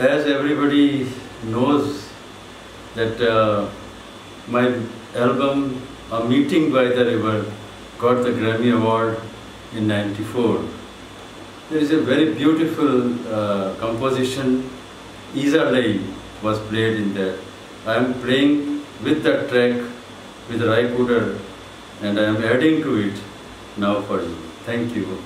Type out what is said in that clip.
as everybody knows that uh, my album A Meeting by the River got the Grammy Award in 94. There is a very beautiful uh, composition, Isa Lei was played in there. I am playing with that track with Ry Cooder and I am adding to it now for you. Thank you.